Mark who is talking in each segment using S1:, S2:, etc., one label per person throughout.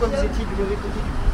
S1: Pourquoi vous étiez du mauvais côté du coup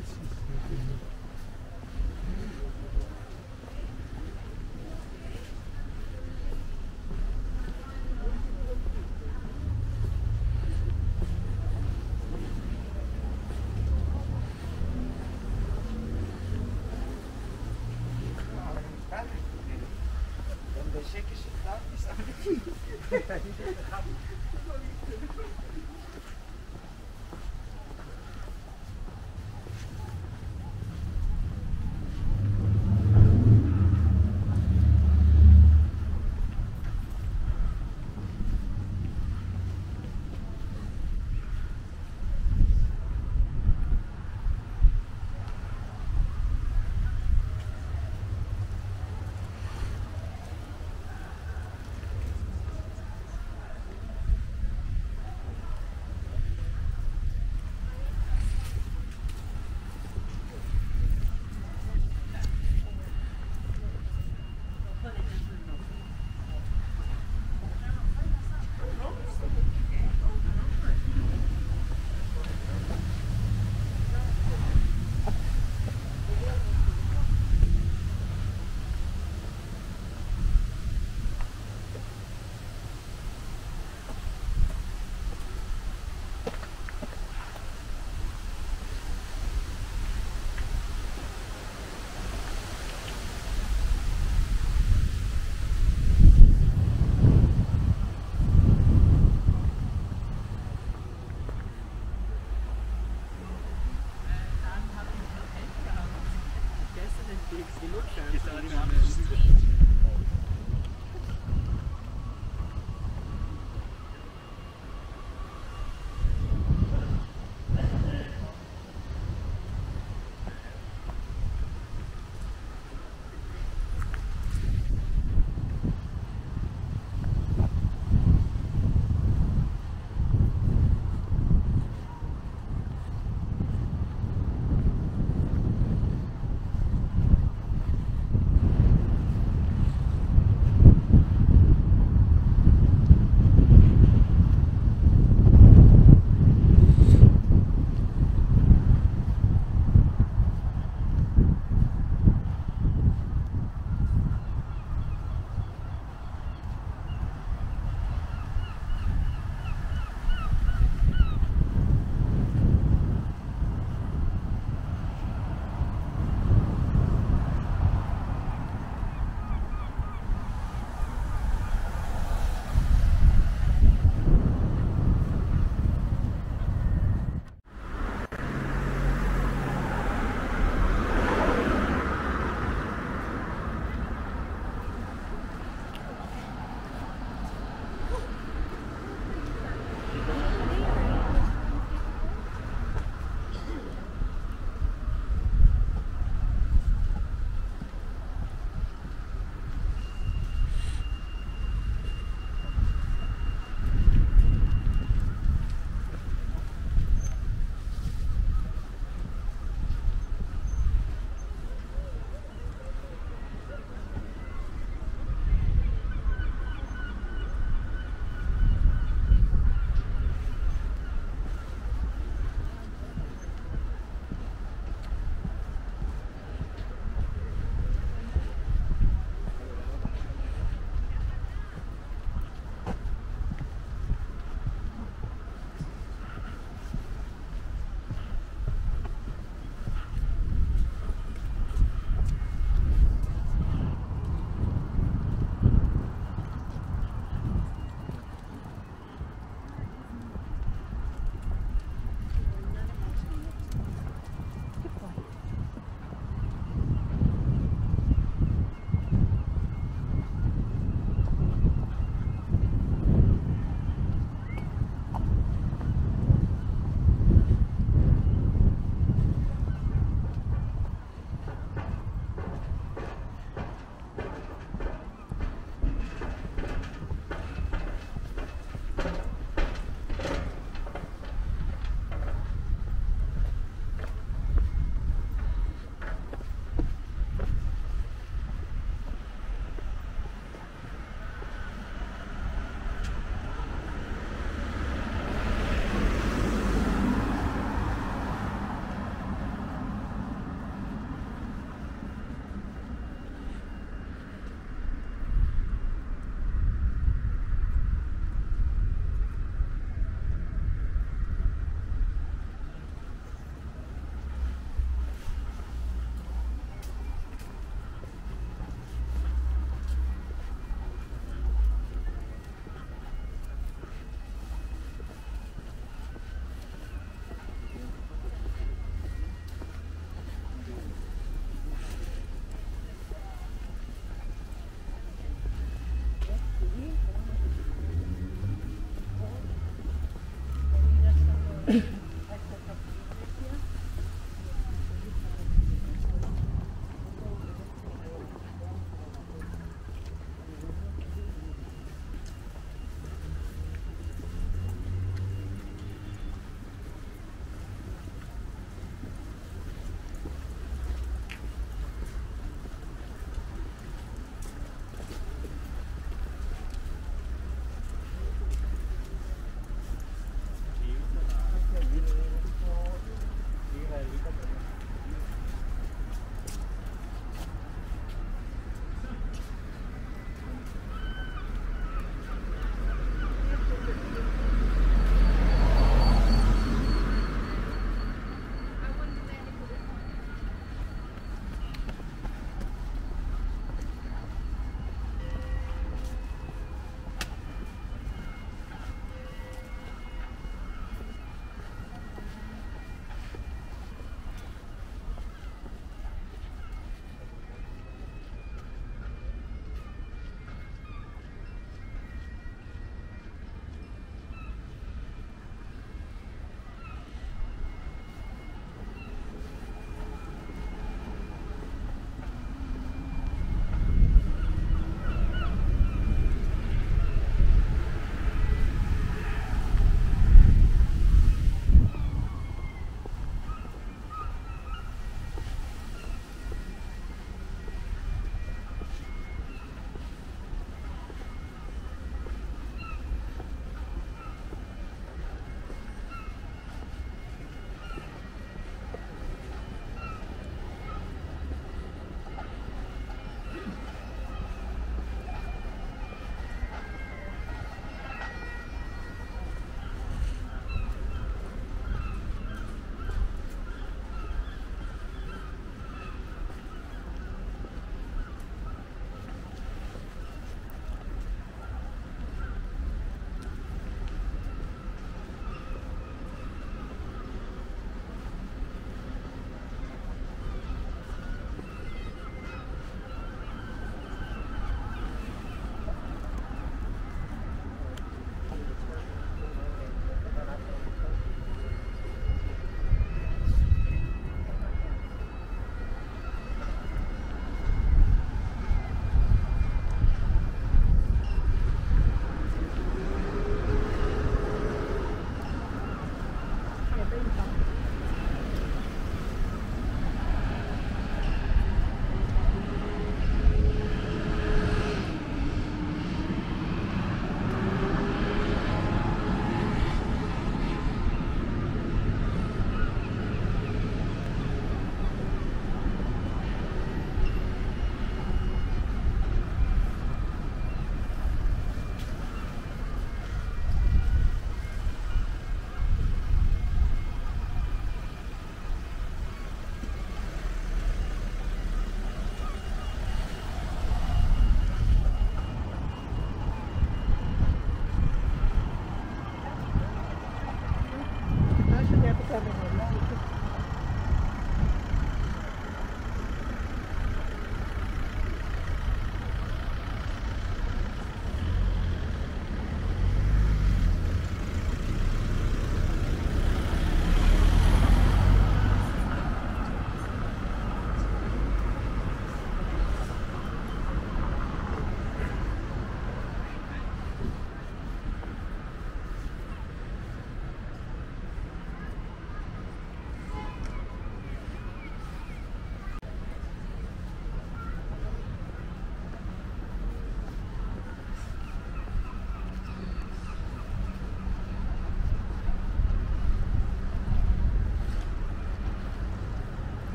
S1: Thank you.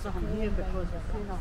S1: So i here because you know.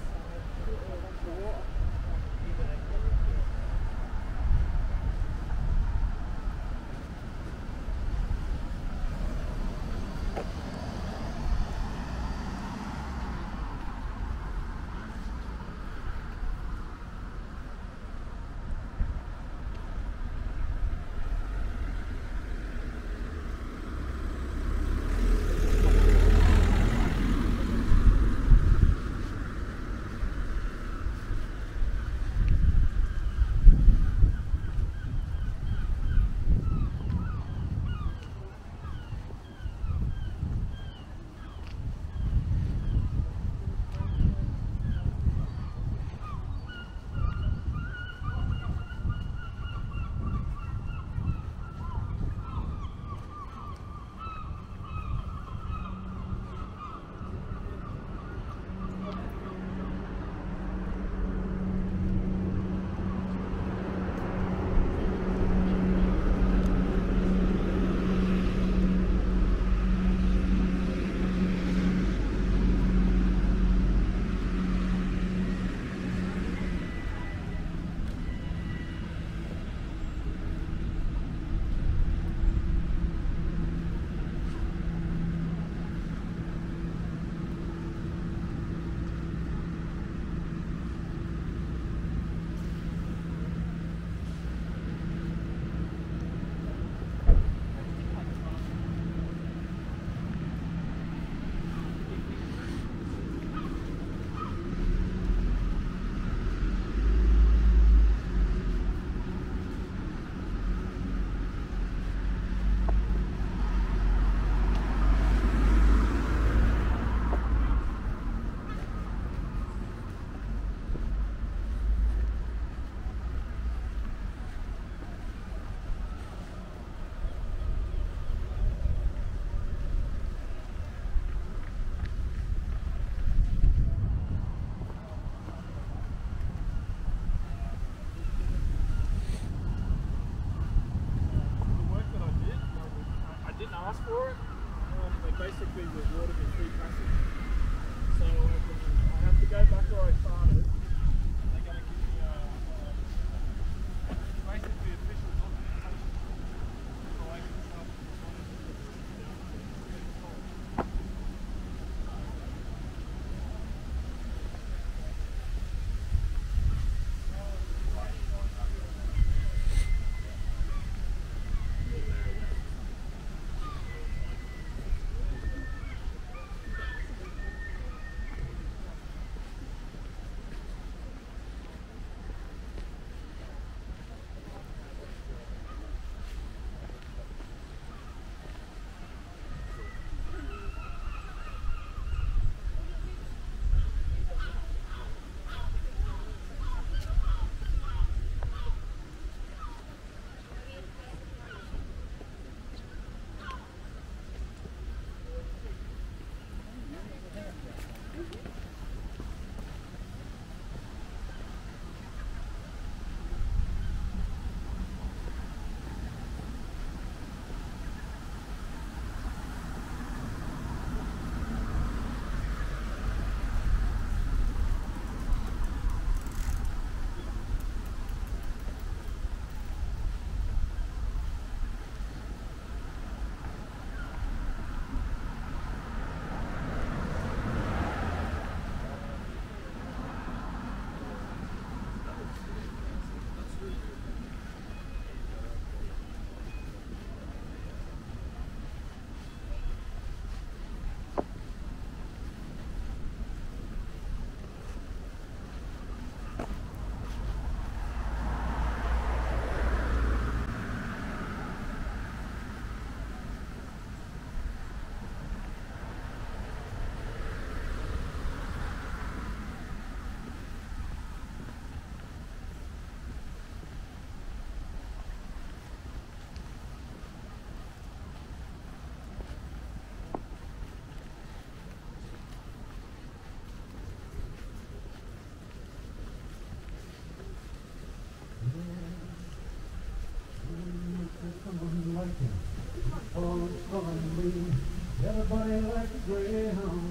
S1: asked for it. Um, they basically rewarded me and lean. Everybody likes a greyhound.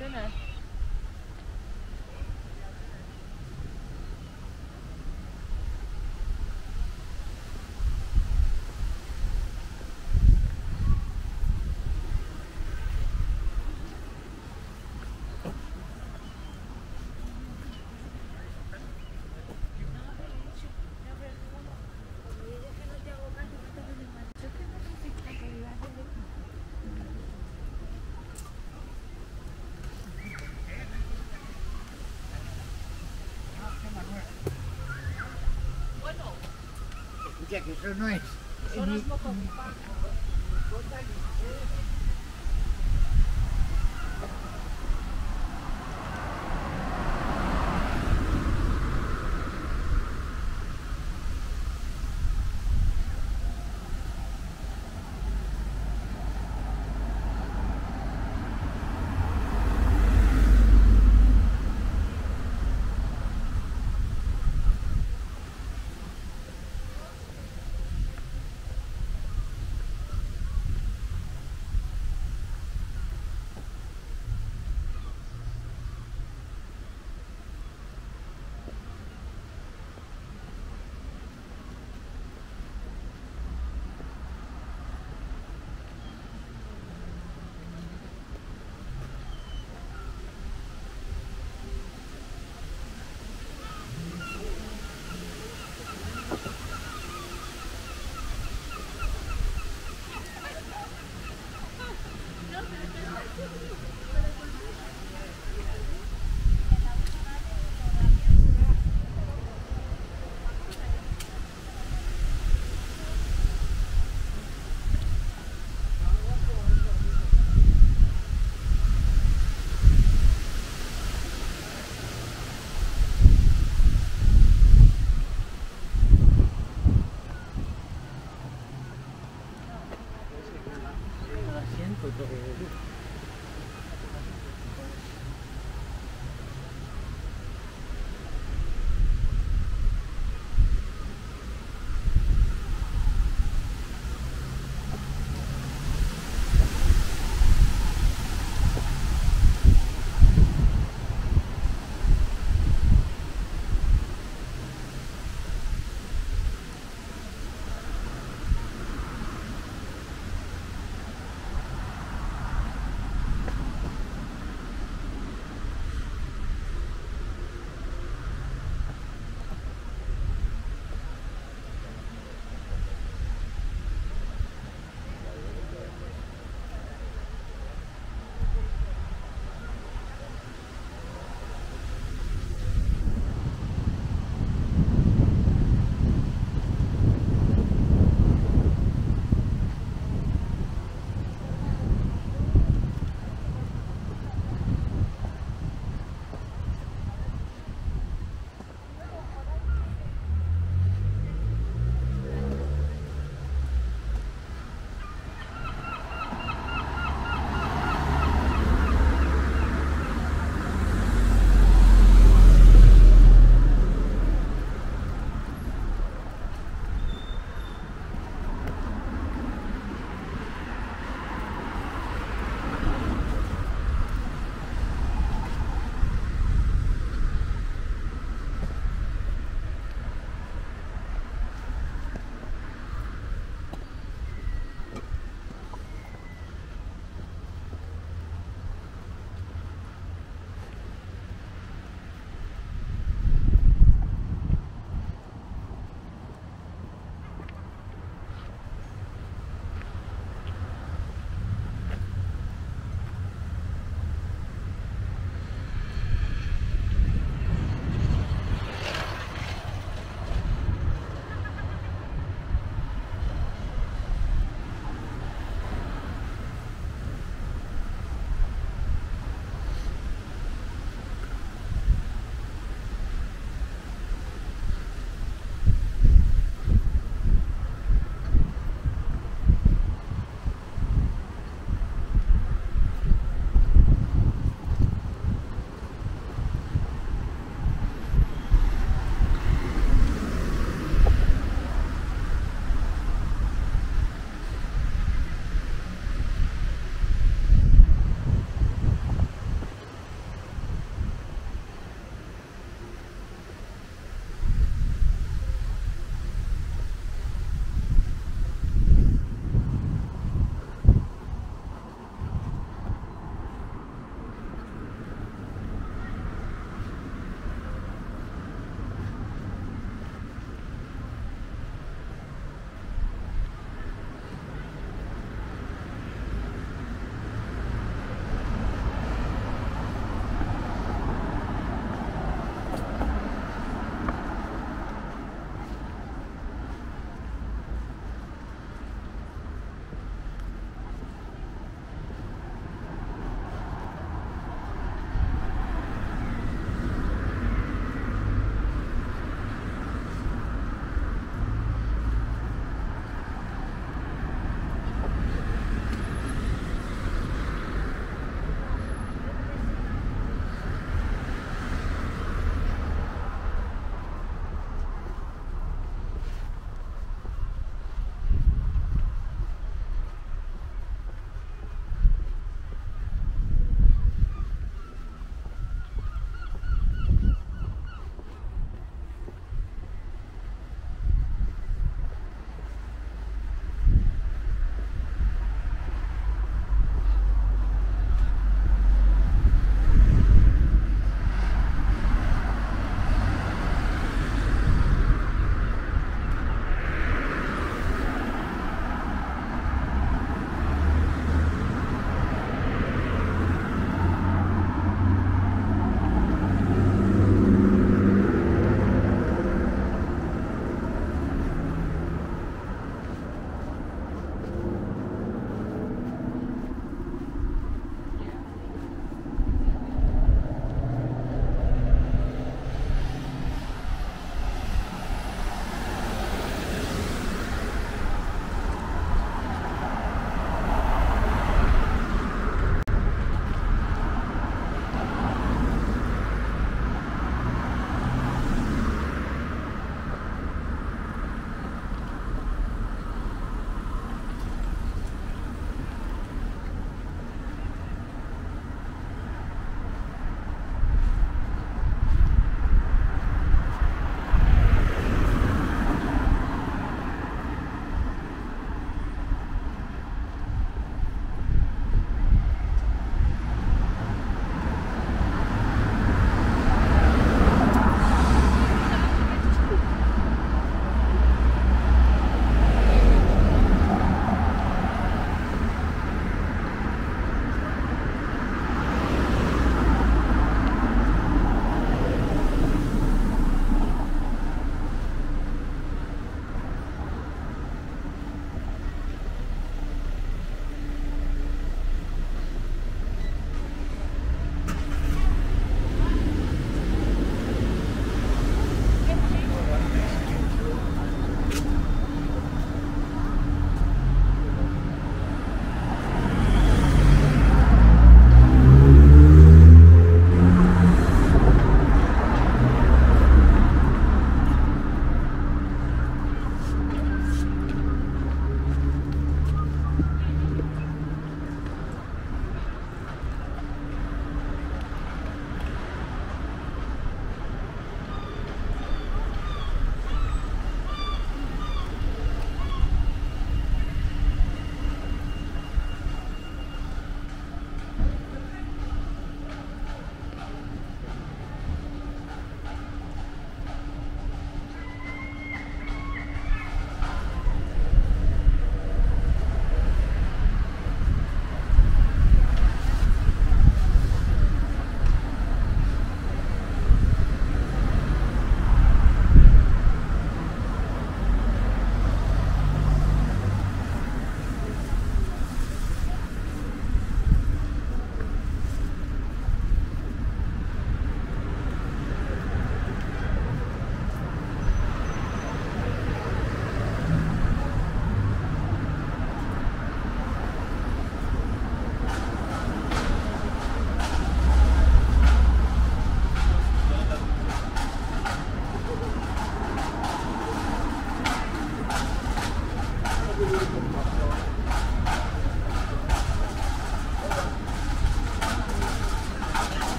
S1: dinner. que eso no es. Eso no es mocomico.